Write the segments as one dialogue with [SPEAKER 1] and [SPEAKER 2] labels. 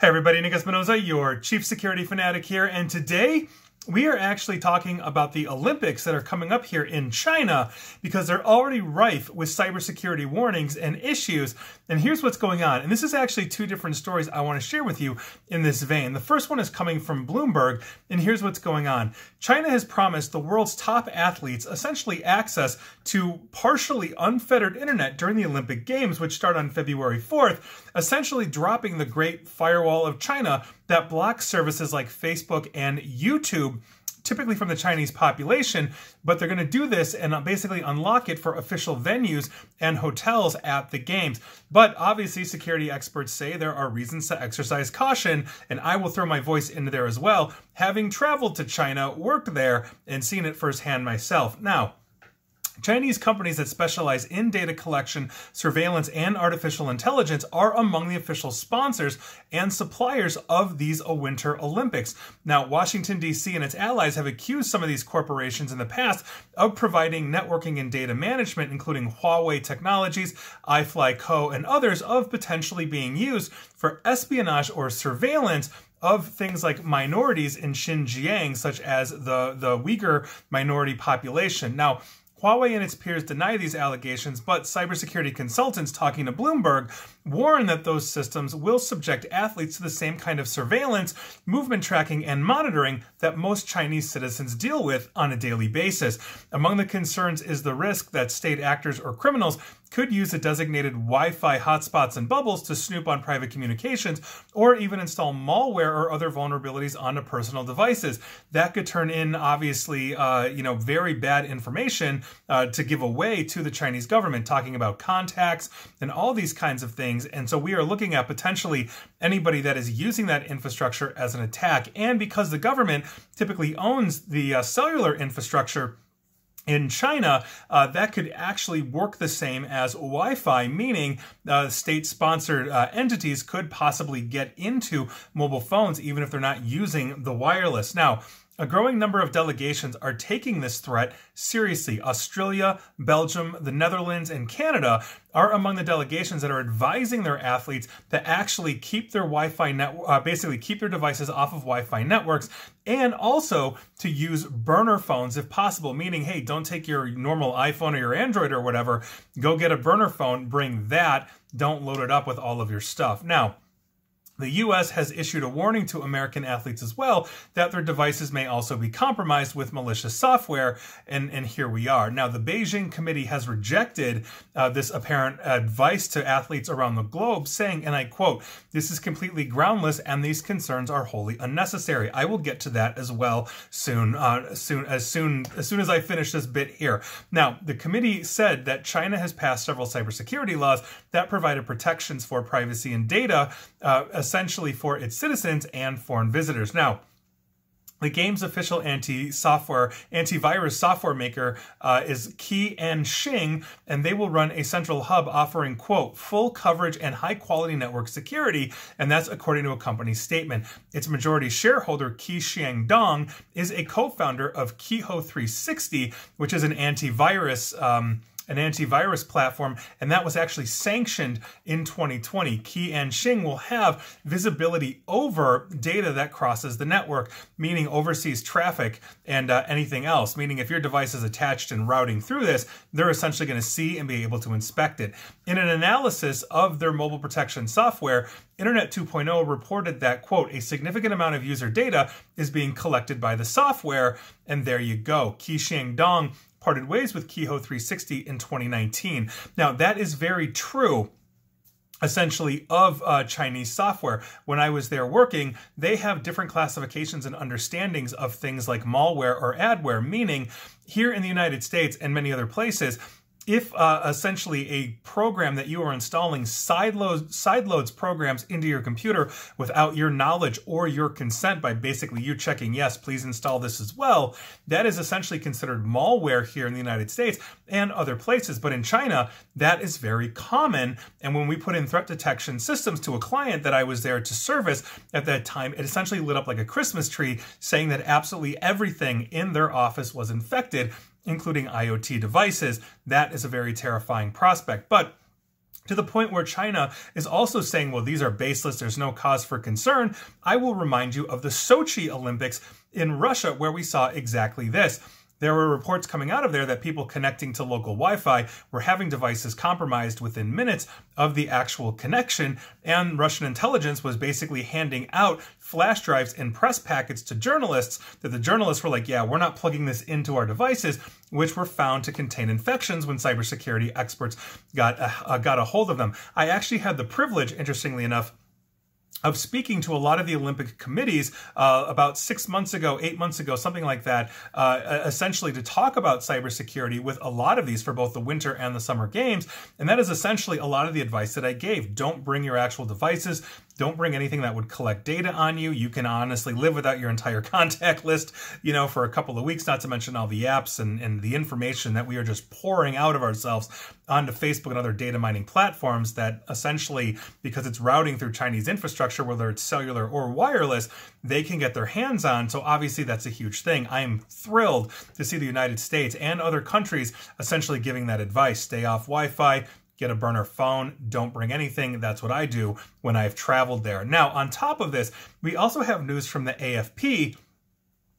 [SPEAKER 1] Hey everybody, Nick Espinosa, your chief security fanatic here, and today we are actually talking about the Olympics that are coming up here in China because they're already rife with cybersecurity warnings and issues. And here's what's going on. And this is actually two different stories I want to share with you in this vein. The first one is coming from Bloomberg, and here's what's going on. China has promised the world's top athletes essentially access to partially unfettered internet during the Olympic Games, which start on February 4th, essentially dropping the Great Firewall of China that blocks services like Facebook and YouTube typically from the Chinese population, but they're going to do this and uh, basically unlock it for official venues and hotels at the games. But obviously, security experts say there are reasons to exercise caution, and I will throw my voice into there as well, having traveled to China, worked there, and seen it firsthand myself. Now, Chinese companies that specialize in data collection, surveillance, and artificial intelligence are among the official sponsors and suppliers of these Winter Olympics. Now, Washington, D.C. and its allies have accused some of these corporations in the past of providing networking and data management, including Huawei Technologies, iFlytek, and others, of potentially being used for espionage or surveillance of things like minorities in Xinjiang, such as the, the Uyghur minority population. Now, Huawei and its peers deny these allegations, but cybersecurity consultants talking to Bloomberg warn that those systems will subject athletes to the same kind of surveillance, movement tracking, and monitoring that most Chinese citizens deal with on a daily basis. Among the concerns is the risk that state actors or criminals could use the designated Wi-Fi hotspots and bubbles to snoop on private communications or even install malware or other vulnerabilities onto personal devices. That could turn in, obviously, uh, you know, very bad information uh, to give away to the Chinese government, talking about contacts and all these kinds of things. And so we are looking at potentially anybody that is using that infrastructure as an attack. And because the government typically owns the uh, cellular infrastructure, in China, uh, that could actually work the same as Wi-Fi, meaning uh, state-sponsored uh, entities could possibly get into mobile phones even if they're not using the wireless. Now, a growing number of delegations are taking this threat seriously. Australia, Belgium, the Netherlands, and Canada are among the delegations that are advising their athletes to actually keep their Wi-Fi net, uh, basically keep their devices off of Wi-Fi networks, and also to use burner phones if possible. Meaning, hey, don't take your normal iPhone or your Android or whatever. Go get a burner phone. Bring that. Don't load it up with all of your stuff. Now. The US has issued a warning to American athletes as well that their devices may also be compromised with malicious software, and, and here we are. Now, the Beijing committee has rejected uh, this apparent advice to athletes around the globe, saying, and I quote, this is completely groundless and these concerns are wholly unnecessary. I will get to that as well soon, uh, soon as soon as soon as I finish this bit here. Now, the committee said that China has passed several cybersecurity laws that provided protections for privacy and data, uh, essentially for its citizens and foreign visitors. Now, the game's official anti-software, antivirus software maker uh, is Qianxin, and Shing, and they will run a central hub offering, quote, full coverage and high-quality network security, and that's according to a company statement. Its majority shareholder, Qi Xiang Dong, is a co-founder of Qihoo 360, which is an antivirus um, an antivirus platform, and that was actually sanctioned in 2020. Qianxin will have visibility over data that crosses the network, meaning overseas traffic and uh, anything else, meaning if your device is attached and routing through this, they're essentially going to see and be able to inspect it. In an analysis of their mobile protection software, Internet 2.0 reported that, quote, a significant amount of user data is being collected by the software, and there you go. Qi Dong parted ways with Qihoo 360 in 2019. Now, that is very true essentially of uh, Chinese software. When I was there working, they have different classifications and understandings of things like malware or adware, meaning here in the United States and many other places, if uh, essentially a program that you are installing sideloads, sideloads programs into your computer without your knowledge or your consent by basically you checking, yes, please install this as well, that is essentially considered malware here in the United States and other places. But in China, that is very common. And when we put in threat detection systems to a client that I was there to service at that time, it essentially lit up like a Christmas tree saying that absolutely everything in their office was infected including IoT devices. That is a very terrifying prospect. But to the point where China is also saying, well, these are baseless, there's no cause for concern, I will remind you of the Sochi Olympics in Russia, where we saw exactly this. There were reports coming out of there that people connecting to local Wi Fi were having devices compromised within minutes of the actual connection, and Russian intelligence was basically handing out flash drives and press packets to journalists that the journalists were like, yeah, we're not plugging this into our devices, which were found to contain infections when cybersecurity experts got, uh, got a hold of them. I actually had the privilege, interestingly enough, of speaking to a lot of the Olympic committees uh, about six months ago, eight months ago, something like that, uh, essentially to talk about cybersecurity with a lot of these for both the winter and the summer games. And that is essentially a lot of the advice that I gave. Don't bring your actual devices. Don't bring anything that would collect data on you. You can honestly live without your entire contact list, you know, for a couple of weeks, not to mention all the apps and, and the information that we are just pouring out of ourselves onto Facebook and other data mining platforms that essentially, because it's routing through Chinese infrastructure, whether it's cellular or wireless, they can get their hands on. So obviously that's a huge thing. I am thrilled to see the United States and other countries essentially giving that advice. Stay off Wi-Fi, get a burner phone, don't bring anything. That's what I do when I've traveled there. Now, on top of this, we also have news from the AFP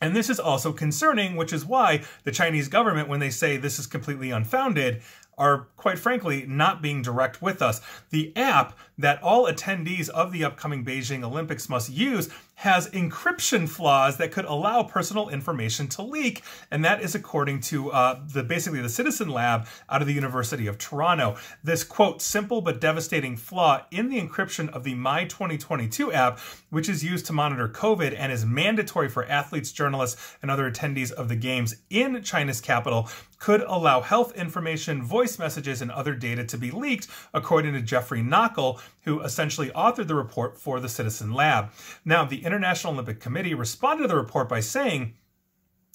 [SPEAKER 1] and this is also concerning, which is why the Chinese government, when they say this is completely unfounded, are quite frankly not being direct with us. The app that all attendees of the upcoming Beijing Olympics must use has encryption flaws that could allow personal information to leak, and that is according to uh, the basically the Citizen Lab out of the University of Toronto. This quote simple but devastating flaw in the encryption of the My 2022 app, which is used to monitor COVID and is mandatory for athletes, journalists, and other attendees of the games in China's capital, could allow health information, voice messages, and other data to be leaked, according to Jeffrey Knockel, who essentially authored the report for the Citizen Lab. Now, the International Olympic Committee responded to the report by saying,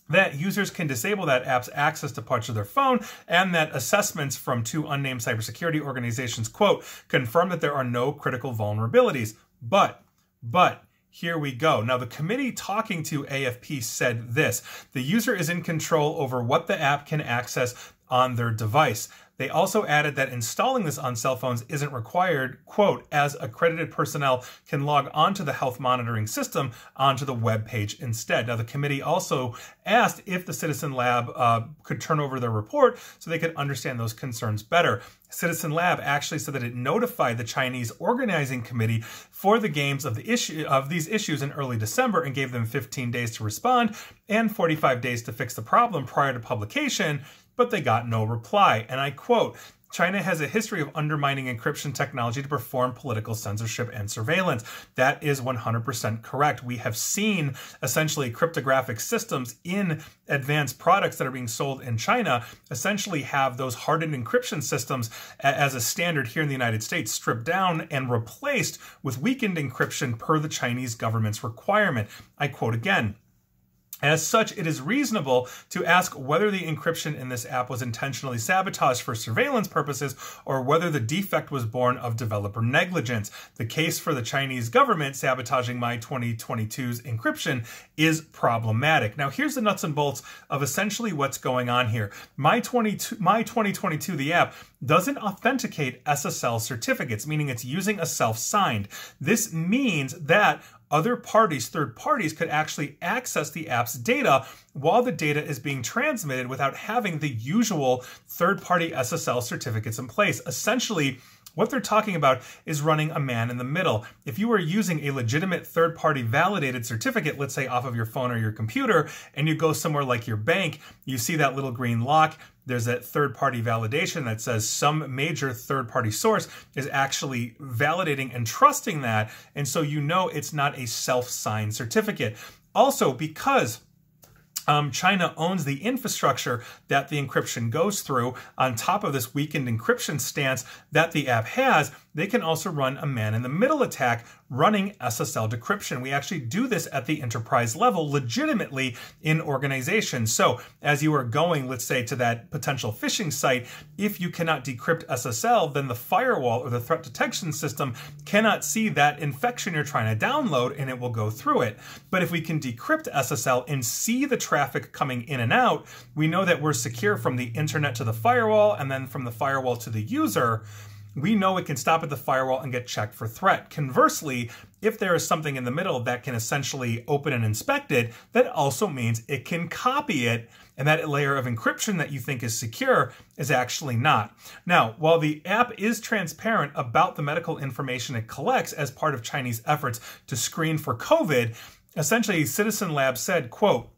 [SPEAKER 1] that users can disable that app's access to parts of their phone and that assessments from two unnamed cybersecurity organizations, quote, confirm that there are no critical vulnerabilities. But, but, here we go. Now, the committee talking to AFP said this the user is in control over what the app can access on their device. They also added that installing this on cell phones isn't required, quote, as accredited personnel can log onto the health monitoring system onto the web page instead. Now, the committee also asked if the Citizen Lab uh, could turn over their report so they could understand those concerns better. Citizen Lab actually said that it notified the Chinese organizing committee for the games of the issue of these issues in early December and gave them 15 days to respond and 45 days to fix the problem prior to publication but they got no reply. And I quote, China has a history of undermining encryption technology to perform political censorship and surveillance. That is 100% correct. We have seen essentially cryptographic systems in advanced products that are being sold in China essentially have those hardened encryption systems as a standard here in the United States stripped down and replaced with weakened encryption per the Chinese government's requirement. I quote again. As such, it is reasonable to ask whether the encryption in this app was intentionally sabotaged for surveillance purposes or whether the defect was born of developer negligence. The case for the Chinese government sabotaging My 2022's encryption is problematic. Now, here's the nuts and bolts of essentially what's going on here. My, 22, My 2022, the app, doesn't authenticate SSL certificates, meaning it's using a self-signed. This means that other parties, third parties, could actually access the app's data while the data is being transmitted without having the usual third party SSL certificates in place. Essentially, what they're talking about is running a man in the middle. If you are using a legitimate third party validated certificate, let's say off of your phone or your computer, and you go somewhere like your bank, you see that little green lock, there's that third party validation that says some major third party source is actually validating and trusting that. And so you know it's not a self signed certificate. Also, because um, China owns the infrastructure that the encryption goes through. On top of this weakened encryption stance that the app has, they can also run a man in the middle attack running SSL decryption. We actually do this at the enterprise level legitimately in organizations. So as you are going, let's say, to that potential phishing site, if you cannot decrypt SSL, then the firewall or the threat detection system cannot see that infection you're trying to download and it will go through it. But if we can decrypt SSL and see the traffic coming in and out, we know that we're secure from the internet to the firewall and then from the firewall to the user we know it can stop at the firewall and get checked for threat. Conversely, if there is something in the middle that can essentially open and inspect it, that also means it can copy it and that layer of encryption that you think is secure is actually not. Now, while the app is transparent about the medical information it collects as part of Chinese efforts to screen for COVID, essentially Citizen Lab said, quote,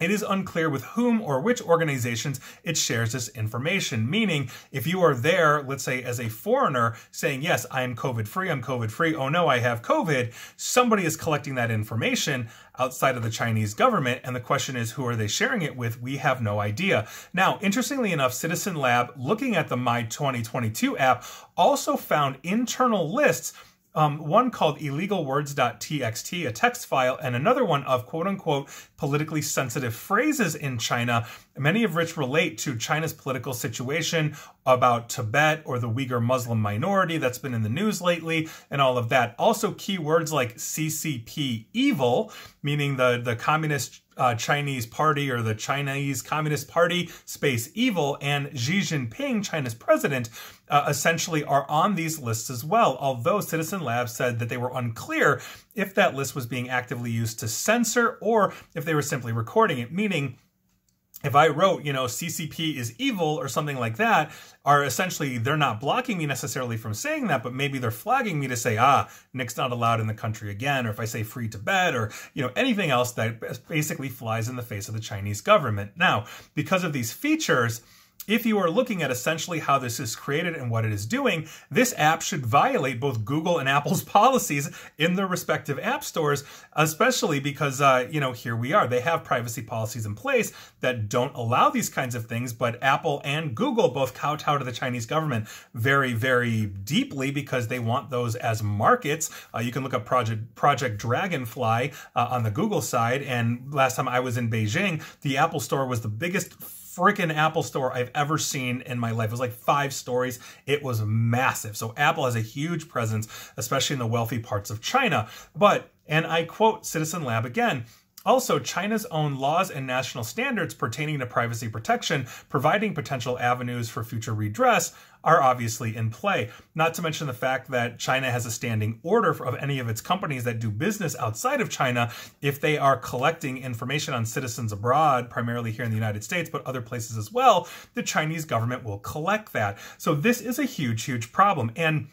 [SPEAKER 1] it is unclear with whom or which organizations it shares this information. Meaning, if you are there, let's say as a foreigner, saying, Yes, I am COVID free, I'm COVID free, oh no, I have COVID, somebody is collecting that information outside of the Chinese government. And the question is, who are they sharing it with? We have no idea. Now, interestingly enough, Citizen Lab, looking at the My 2022 app, also found internal lists um, one called illegalwords.txt, a text file, and another one of quote unquote politically sensitive phrases in China, many of which relate to China's political situation about Tibet or the Uyghur Muslim minority that's been in the news lately, and all of that. Also, keywords like CCP evil, meaning the, the communist uh, Chinese party or the Chinese Communist Party, space evil, and Xi Jinping, China's president, uh, essentially are on these lists as well. Although Citizen Lab said that they were unclear if that list was being actively used to censor or if they were simply recording it, meaning if I wrote, you know, CCP is evil or something like that, are essentially, they're not blocking me necessarily from saying that, but maybe they're flagging me to say, ah, Nick's not allowed in the country again, or if I say free Tibet, or, you know, anything else that basically flies in the face of the Chinese government. Now, because of these features, if you are looking at essentially how this is created and what it is doing, this app should violate both Google and Apple's policies in their respective app stores, especially because, uh, you know, here we are. They have privacy policies in place that don't allow these kinds of things, but Apple and Google both kowtow to the Chinese government very, very deeply because they want those as markets. Uh, you can look up Project, Project Dragonfly uh, on the Google side, and last time I was in Beijing, the Apple store was the biggest freaking Apple store I've ever seen in my life. It was like five stories. It was massive. So Apple has a huge presence, especially in the wealthy parts of China. But, and I quote Citizen Lab again, also, China's own laws and national standards pertaining to privacy protection, providing potential avenues for future redress, are obviously in play. Not to mention the fact that China has a standing order of any of its companies that do business outside of China if they are collecting information on citizens abroad, primarily here in the United States, but other places as well, the Chinese government will collect that. So this is a huge, huge problem. And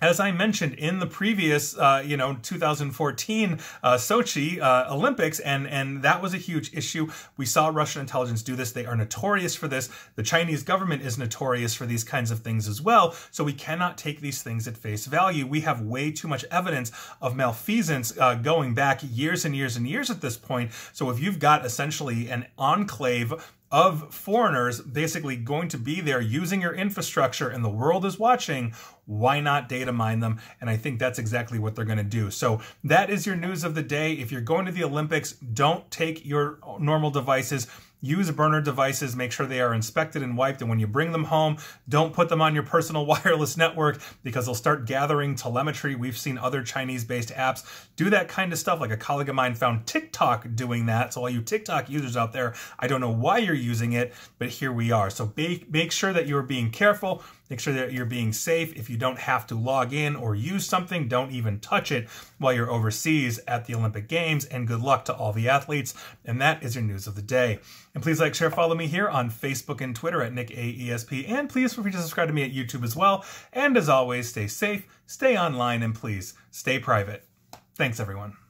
[SPEAKER 1] as I mentioned in the previous, uh, you know, 2014 uh, Sochi uh, Olympics, and and that was a huge issue. We saw Russian intelligence do this. They are notorious for this. The Chinese government is notorious for these kinds of things as well. So we cannot take these things at face value. We have way too much evidence of malfeasance uh, going back years and years and years at this point. So if you've got essentially an enclave of foreigners basically going to be there using your infrastructure and the world is watching, why not data mine them? And I think that's exactly what they're going to do. So that is your news of the day. If you're going to the Olympics, don't take your normal devices. Use burner devices, make sure they are inspected and wiped, and when you bring them home, don't put them on your personal wireless network because they'll start gathering telemetry. We've seen other Chinese-based apps do that kind of stuff. Like a colleague of mine found TikTok doing that. So all you TikTok users out there, I don't know why you're using it, but here we are. So make, make sure that you're being careful. Make sure that you're being safe. If you don't have to log in or use something, don't even touch it while you're overseas at the Olympic Games. And good luck to all the athletes. And that is your news of the day. And please like, share, follow me here on Facebook and Twitter at NickAESP. And please feel free to subscribe to me at YouTube as well. And as always, stay safe, stay online, and please stay private. Thanks, everyone.